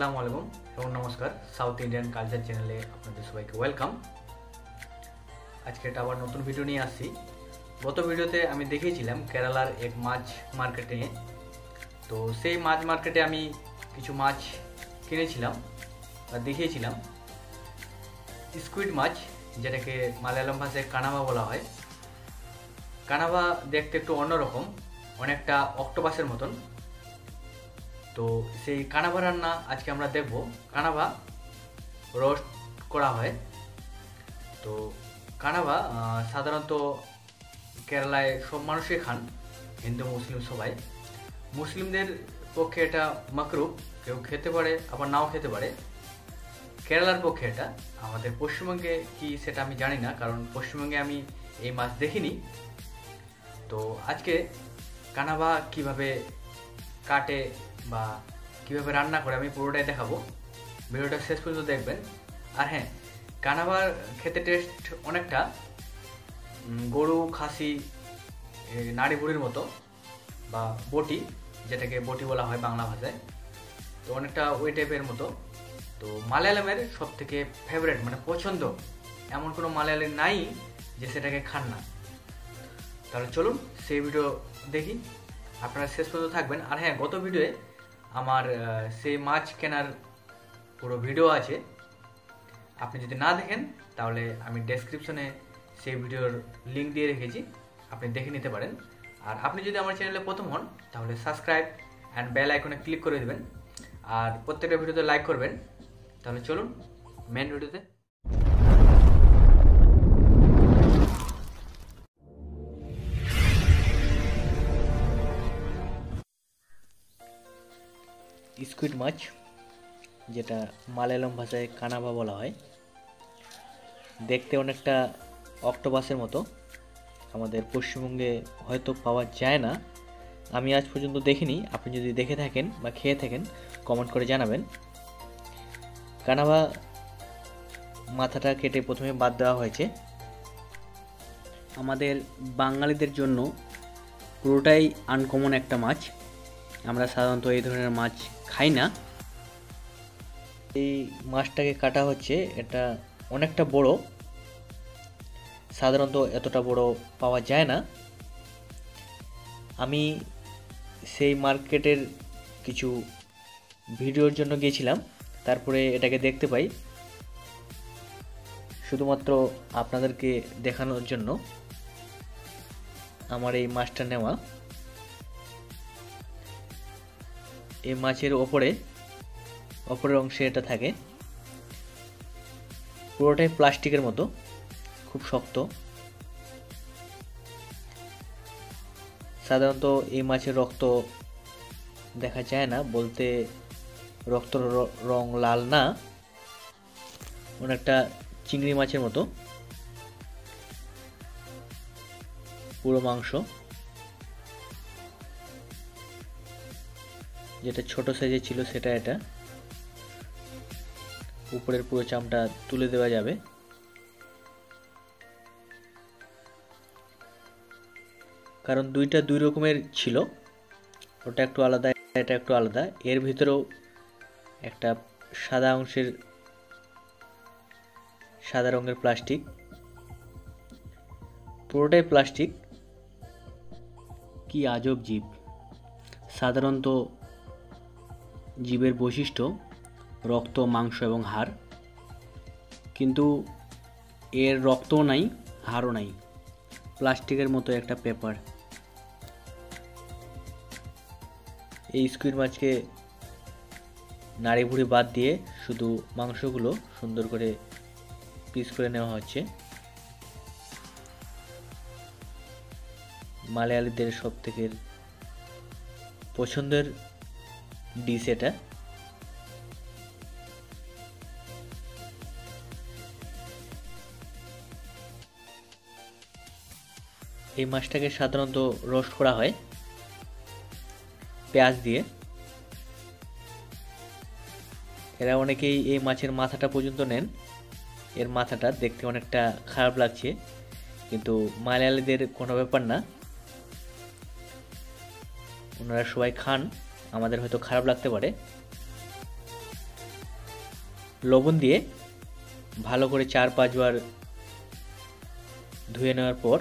আসসালামু আলাইকুম, এবং নমস্কার সাউথ ইন্ডিয়ান কালচার চ্যানেলে আপনাদের সবাইকে ওয়েলকাম আজকে একটা আবার নতুন ভিডিও নিয়ে আসছি। গত ভিডিওতে আমি দেখিয়েছিলাম কেরালার এক মাছ মার্কেটে তো সেই মাছ মার্কেটে আমি কিছু মাছ কিনেছিলাম বা দেখিয়েছিলাম। স্কুইড মাছ, যেটাকে মালায়ালাম ভাষায় কানামা বলা হয়। কানাভা দেখতে একটু অন্যরকম, অনেকটা অক্টোপাসের মতন। তো সেই কানাভা রান্না আজকে আমরা দেখব। কানাভা রোস্ট করা হয়। তো কানাভা সাধারণত কেরালায় সব মানুষই খান, হিন্দু, মুসলিম সবাই। মুসলিমদের পক্ষে এটা মাকরুব কেউ খেতে পারে, আবার নাও খেতে পারে। কেরালার পক্ষে এটা। আমাদের পশ্চিমবঙ্গে কি সেটা আমি জানি না, কারণ পশ্চিমবঙ্গে আমি এই মাছ দেখিনি। তো আজকে কানাভা কীভাবে কাটে বা কীভাবে রান্না করে আমি পুরোটাই দেখাবো। ভিডিওটা শেষ পর্যন্ত দেখবেন। আর হ্যাঁ কানাভার খেতে টেস্ট অনেকটা গরু, খাসি নাড়ি বুড়ির মতো বা বটি, যেটাকে বটি বলা হয় বাংলা ভাষায়। তো অনেকটা ওই টাইপের মতো। তো মালায়ালামের সব থেকে ফেভারেট মানে পছন্দ, এমন কোনো মালায়ালি নাই যে সেটাকে খান না। তাহলে চলুন সেই ভিডিও দেখি। আপনারা শেষ পর্যন্ত থাকবেন। আর হ্যাঁ গত ভিডিওয়ে আমার সেই মাছ কেনার পুরো ভিডিও আছে। আপনি যদি না দেখেন, তাহলে আমি ডেসক্রিপশনে সেই ভিডিওর লিঙ্ক দিয়ে রেখেছি। আপনি দেখে নিতে পারেন। আর আপনি যদি আমার চ্যানেলে প্রথম হন, তাহলে সাবস্ক্রাইব অ্যান্ড বেল আইকনে ক্লিক করে দেবেন। আর প্রত্যেকটা ভিডিওতে লাইক করবেন। তাহলে চলুন মেন ভিডিওতে স্কুইড মাছ, যেটা মালায়ালাম ভাষায় কানাভা বলা হয়। দেখতে অনেকটা অক্টোপাসের মতো। আমাদের পশ্চিমবঙ্গে হয়তো পাওয়া যায় না। আমি আজ পর্যন্ত দেখিনি। আপনি যদি দেখে থাকেন বা খেয়ে থাকেন কমেন্ট করে জানাবেন। কানাভা মাথাটা কেটে প্রথমে বাদ দেওয়া হয়েছে। আমাদের বাঙালিদের জন্য পুরোটাই আনকমন একটা মাছ। আমরা সাধারণত এই ধরনের মাছ খাই না। এই মাছটাকে কাটা হচ্ছে এটা অনেকটা বড়। সাধারণত এতটা বড় পাওয়া যায় না। আমি সেই মার্কেটের কিছু ভিডিওর জন্য গিয়েছিলাম, তারপরে এটাকে দেখতে পাই। শুধুমাত্র আপনাদেরকে দেখানোর জন্য আমার এই মাছটা নেওয়া। এই মাছের ওপরে, ওপরের অংশে এটা থাকে। পুরোটাই প্লাস্টিকের মতো, খুব শক্ত। সাধারণত এই মাছের রক্ত দেখা যায় না, বলতে রক্ত র- লাল না। অনেকটা চিংড়ি মাছের মতো। পুরো মাংস। যেটা ছোট সাইজের ছিল সেটা এটা। উপরের পুরো চামটা তুলে দেওয়া যাবে। কারণ দুইটা দুই রকমের ছিল। ওটা একটু আলাদা, এটা একটু আলাদা। এর ভিতরেও একটা সাদা অংশের সাদা রঙের প্লাস্টিক। পুরোটাই প্লাস্টিক। কি আজব জীব। সাধারণত জীবের বৈশিষ্ট্য, রক্ত, মাংস এবং হাড়। কিন্তু এর রক্তও নাই, হাড়ও নাই। প্লাস্টিকের মতো একটা পেপার। এই স্কুইড মাছকে নাড়ি ভুড়ি বাদ দিয়ে শুধু মাংসগুলো সুন্দর করে পিস করে নেওয়া হচ্ছে। মালয়ালিদের সব থেকে পছন্দের ডিশ এটা এই মাছটাকে সাধারণত রোস্ট করা হয় পেঁয়াজ দিয়ে। এরা অনেকেই এই মাছের মাথাটা পর্যন্ত নেন। এর মাথাটা দেখতে অনেকটা খারাপ লাগছে, কিন্তু মালয়ালিদের কোনো ব্যাপার না। ওনারা সবাই খান। আমাদের হয়তো খারাপ লাগতে পারে। লবণ দিয়ে ভালো করে চার পাঁচবার ধুয়ে নেওয়ার পর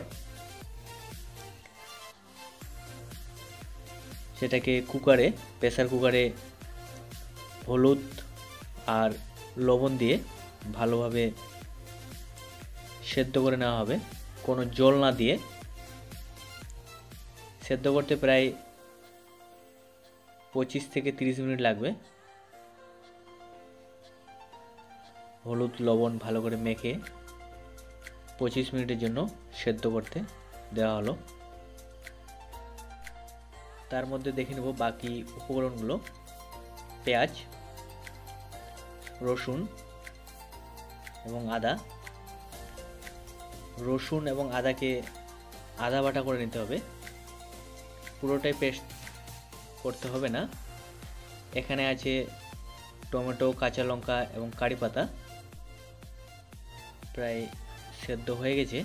সেটাকে কুকারে, প্রেসার কুকারে হলুদ আর লবণ দিয়ে ভালোভাবে সেদ্ধ করে নেওয়া হবে। কোনো জল না দিয়ে সেদ্ধ করতে প্রায় পঁচিশ থেকে তিরিশ মিনিট লাগবে। হলুদ, লবণ ভালো করে মেখে পঁচিশ মিনিটের জন্য সেদ্ধ করতে দেওয়া হলো। তার মধ্যে দেখে নেব বাকি উপকরণগুলো। পেঁয়াজ, রসুন এবং আদা। রসুন এবং আদাকে আদা বাটা করে নিতে হবে। পুরোটাই পেস্ট করতে হবে না। এখানে আছে টমেটো, কাঁচা লঙ্কা এবং কারি পাতা। প্রায় সেদ্ধ হয়ে গেছে।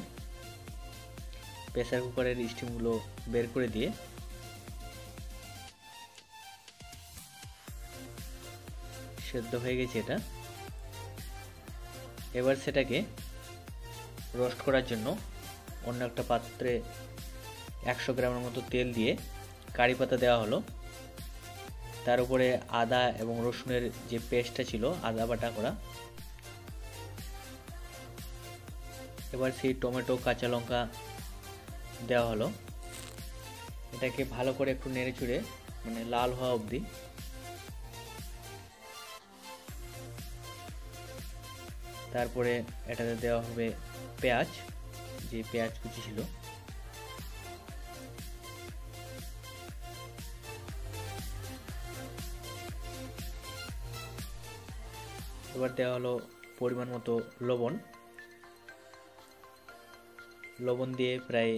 প্রেসার কুকারের স্টিমগুলো বের করে দিয়ে সেদ্ধ হয়ে গেছে এটা। এবার সেটাকে রোস্ট করার জন্য অন্য একটা পাত্রে একশো গ্রামের মতো তেল দিয়ে কারি পাতা দেওয়া হলো। তার উপরে আদা এবং রসুনের যে পেস্টটা ছিল, আদা বাটা করা। এবার সেই টমেটো, কাঁচা লঙ্কা দেওয়া হলো। এটাকে ভালো করে একটু নেড়ে চুড়ে মানে লাল হওয়া অবধি। তারপরে এটাতে দেওয়া হবে পেঁয়াজ, যে পেঁয়াজ কুচি ছিল। এবার দেওয়া হলো পরিমাণ মতো লবণ। লবণ দিয়ে প্রায়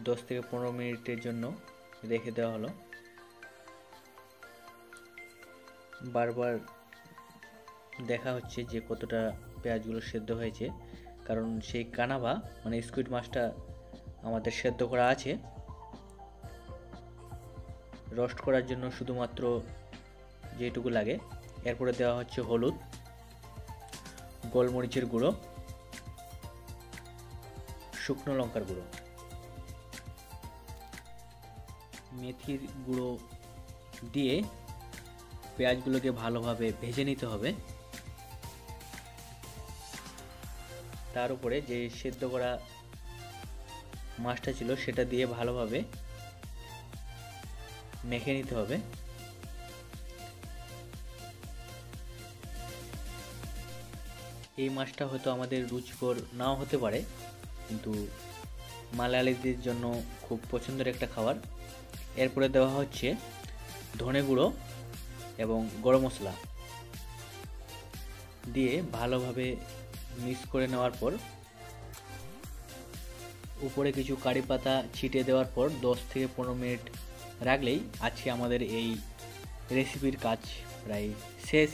দশ থেকে পনেরো মিনিটের জন্য রেখে দেওয়া হলো। বারবার দেখা হচ্ছে যে কতটা পেঁয়াজগুলো সেদ্ধ হয়েছে, কারণ সেই কানাভা মানে স্কুইড মাছটা আমাদের সেদ্ধ করা আছে। রোস্ট করার জন্য শুধুমাত্র যেটুকু লাগে। এরপরে দেওয়া হচ্ছে হলুদ, গোলমরিচের গুঁড়ো, শুকনো লঙ্কার গুঁড়ো। মেথির গুঁড়ো দিয়ে পেঁয়াজগুলোকে ভালোভাবে ভেজে নিতে হবে। তার উপরে যে সেদ্ধ করা মাছটা ছিল সেটা দিয়ে ভালোভাবে মেখে নিতে হবে। এই মাছটা হয়তো আমাদের রুচিকর নাও হতে পারে, কিন্তু মালায়ালিদের জন্য খুব পছন্দের একটা খাবার। এরপরে দেওয়া হচ্ছে ধনে গুঁড়ো এবং গরম মশলা দিয়ে ভালোভাবে মিক্স করে নেওয়ার পর, উপরে কিছু কারি পাতা ছিটিয়ে দেওয়ার পর দশ থেকে পনেরো মিনিট রাখলেই আজকে আমাদের এই রেসিপির কাজ প্রায় শেষ।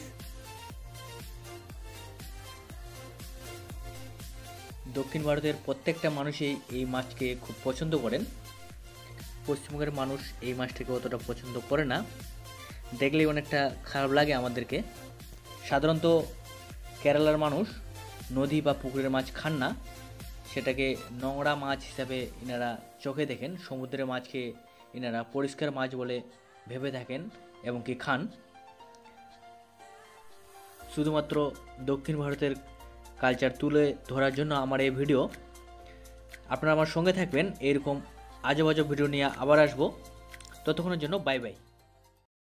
দক্ষিণ ভারতের প্রত্যেকটা মানুষই এই মাছকে খুব পছন্দ করেন। পশ্চিমবঙ্গের মানুষ এই মাছটাকে অতটা পছন্দ করে না। দেখলেই অনেকটা খারাপ লাগে আমাদেরকে। সাধারণত কেরালার মানুষ নদী বা পুকুরের মাছ খান না। সেটাকে নোংরা মাছ হিসাবে এনারা চোখে দেখেন, সমুদ্রের মাছকে এনারা পরিষ্কার মাছ বলে ভেবে থাকেন এবং কি খান। শুধুমাত্র দক্ষিণ ভারতের কালচার তুলে ধরার জন্য আমার এই ভিডিও আপনারা আমার সঙ্গে থাকবেন, এরকম আজব আজব ভিডিও নিয়ে আবার আসব। ততক্ষণের জন্য বাই বাই